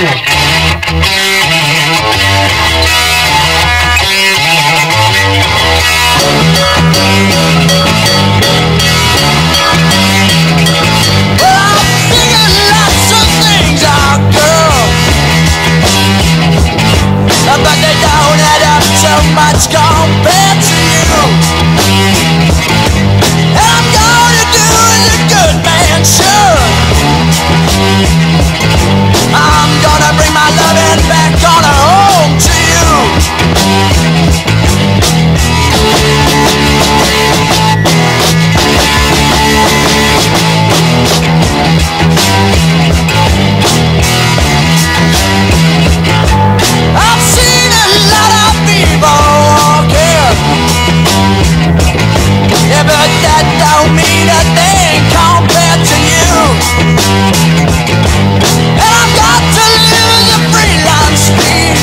Yeah. don't mean a thing compared to you. And I've got to lose a freelance stream.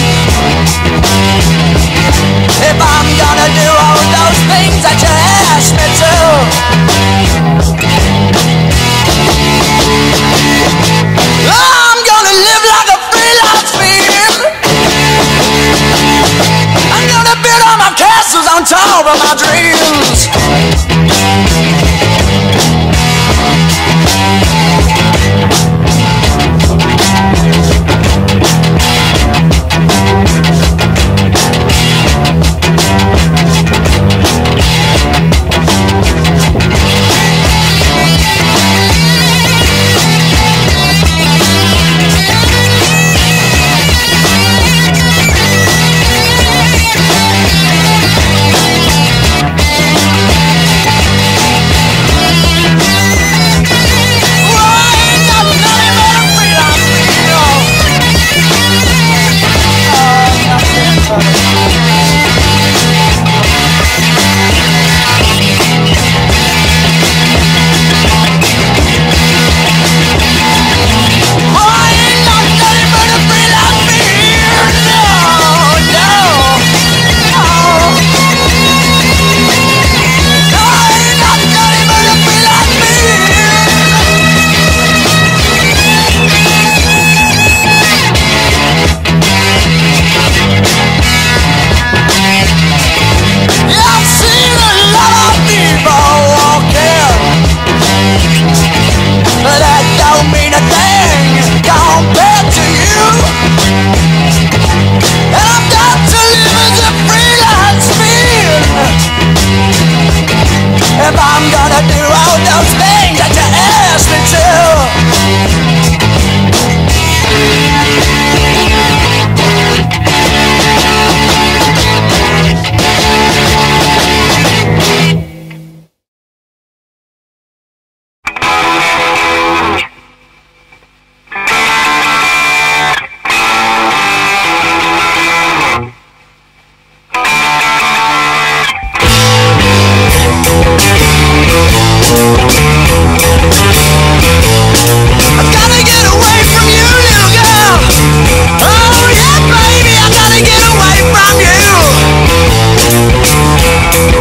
If I'm gonna do all those things that you asked me to. I'm gonna live like a freelance fiend. I'm gonna build all my castles on top of my dreams.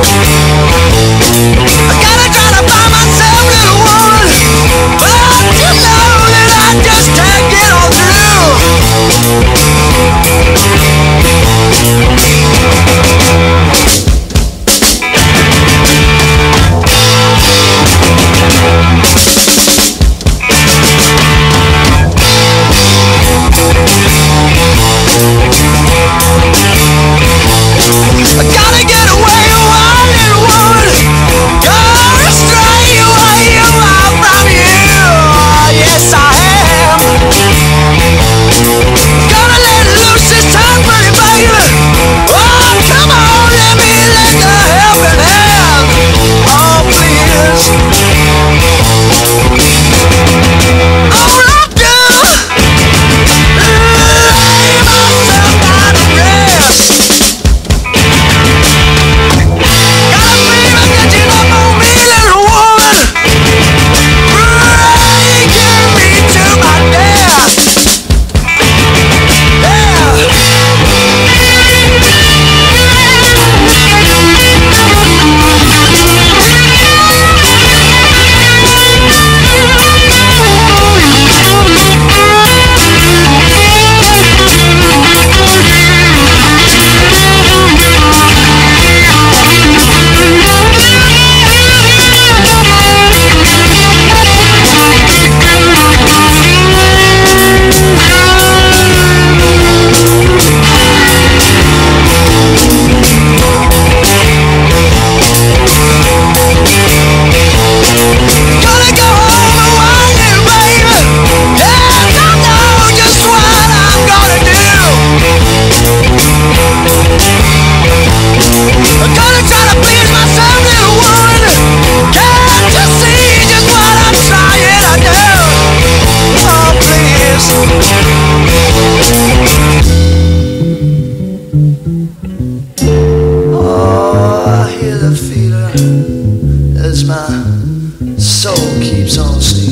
Thank my soul keeps on singing.